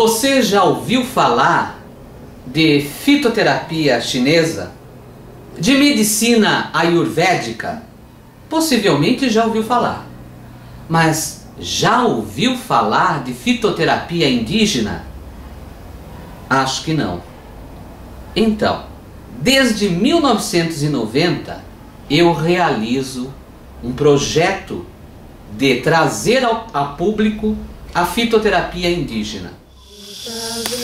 Você já ouviu falar de fitoterapia chinesa? De medicina ayurvédica? Possivelmente já ouviu falar. Mas já ouviu falar de fitoterapia indígena? Acho que não. Então, desde 1990 eu realizo um projeto de trazer ao, a público a fitoterapia indígena.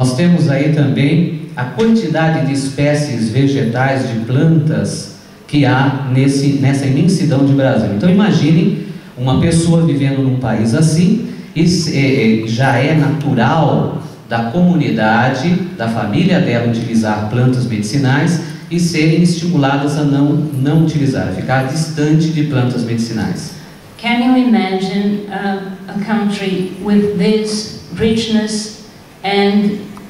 Nós temos aí também a quantidade de espécies vegetais, de plantas que há nesse, nessa imensidão de Brasil. Então imagine uma pessoa vivendo num país assim, e é, é, já é natural da comunidade, da família dela utilizar plantas medicinais e serem estimuladas a não, não utilizar, a ficar distante de plantas medicinais. Can you imagine a, a country with this richness and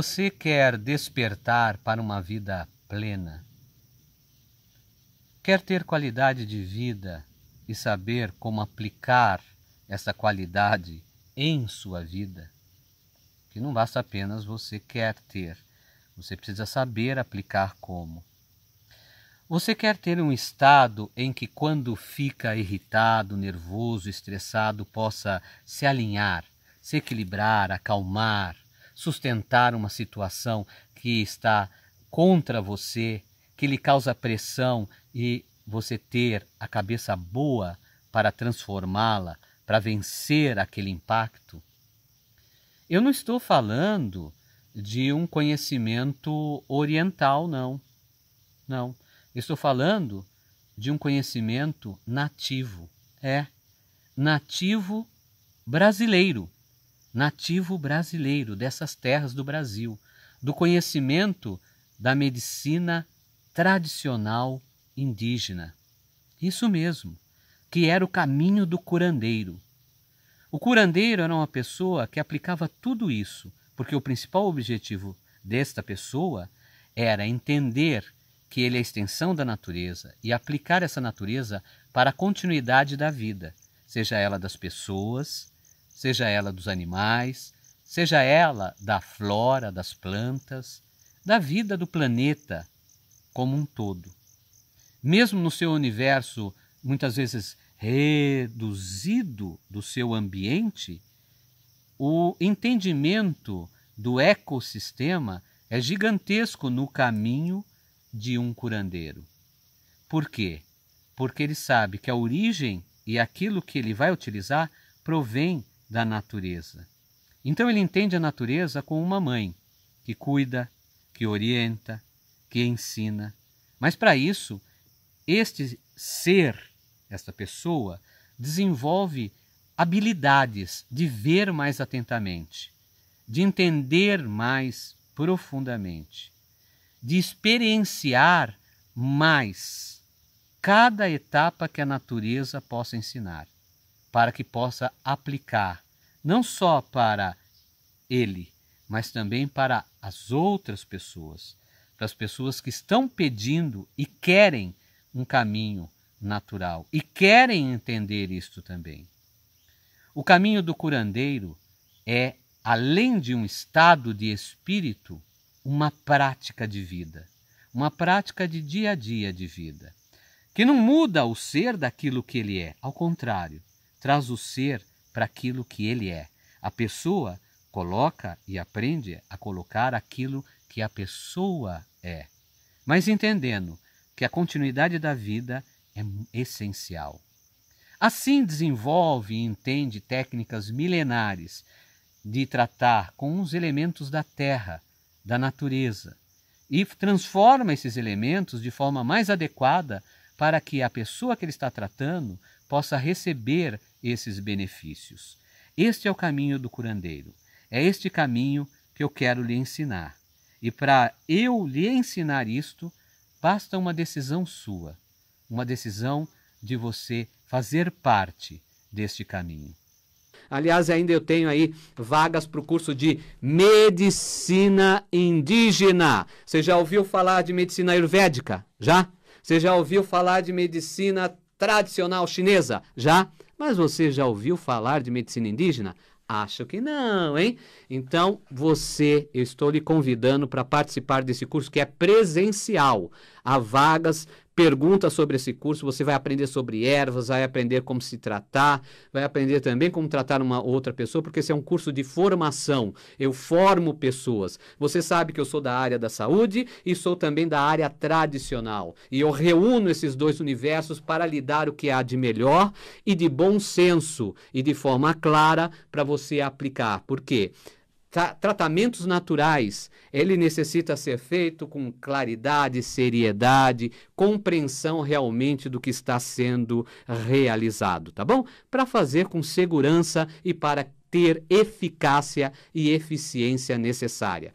Você quer despertar para uma vida plena? Quer ter qualidade de vida e saber como aplicar essa qualidade em sua vida? Que não basta apenas você quer ter, você precisa saber aplicar como. Você quer ter um estado em que, quando fica irritado, nervoso, estressado, possa se alinhar, se equilibrar, acalmar, sustentar uma situação que está contra você, que lhe causa pressão e você ter a cabeça boa para transformá-la, para vencer aquele impacto? Eu não estou falando de um conhecimento oriental, não. Não. Estou falando de um conhecimento nativo. É, nativo brasileiro nativo brasileiro dessas terras do Brasil, do conhecimento da medicina tradicional indígena. Isso mesmo, que era o caminho do curandeiro. O curandeiro era uma pessoa que aplicava tudo isso, porque o principal objetivo desta pessoa era entender que ele é a extensão da natureza e aplicar essa natureza para a continuidade da vida, seja ela das pessoas, seja ela dos animais, seja ela da flora, das plantas, da vida do planeta como um todo. Mesmo no seu universo muitas vezes reduzido do seu ambiente, o entendimento do ecossistema é gigantesco no caminho de um curandeiro. Por quê? Porque ele sabe que a origem e aquilo que ele vai utilizar provém da natureza. Então ele entende a natureza como uma mãe que cuida, que orienta, que ensina. Mas para isso, este ser, esta pessoa, desenvolve habilidades de ver mais atentamente, de entender mais profundamente, de experienciar mais cada etapa que a natureza possa ensinar. Para que possa aplicar, não só para ele, mas também para as outras pessoas, para as pessoas que estão pedindo e querem um caminho natural e querem entender isto também. O caminho do curandeiro é, além de um estado de espírito, uma prática de vida, uma prática de dia a dia de vida, que não muda o ser daquilo que ele é, ao contrário, traz o ser para aquilo que ele é. A pessoa coloca e aprende a colocar aquilo que a pessoa é, mas entendendo que a continuidade da vida é essencial. Assim desenvolve e entende técnicas milenares de tratar com os elementos da terra, da natureza, e transforma esses elementos de forma mais adequada para que a pessoa que ele está tratando possa receber esses benefícios. Este é o caminho do curandeiro. É este caminho que eu quero lhe ensinar. E para eu lhe ensinar isto, basta uma decisão sua, uma decisão de você fazer parte deste caminho. Aliás, ainda eu tenho aí vagas para o curso de Medicina Indígena. Você já ouviu falar de medicina ayurvédica? Já? Você já ouviu falar de medicina tradicional chinesa? Já? Mas você já ouviu falar de medicina indígena? Acho que não, hein? Então, você, eu estou lhe convidando para participar desse curso que é presencial. Há vagas pergunta sobre esse curso, você vai aprender sobre ervas, vai aprender como se tratar, vai aprender também como tratar uma outra pessoa, porque esse é um curso de formação. Eu formo pessoas. Você sabe que eu sou da área da saúde e sou também da área tradicional. E eu reúno esses dois universos para lhe dar o que há de melhor e de bom senso e de forma clara para você aplicar. Por quê? Tra tratamentos naturais, ele necessita ser feito com claridade, seriedade, compreensão realmente do que está sendo realizado, tá bom? Para fazer com segurança e para ter eficácia e eficiência necessária.